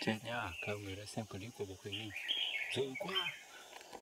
chết a cơm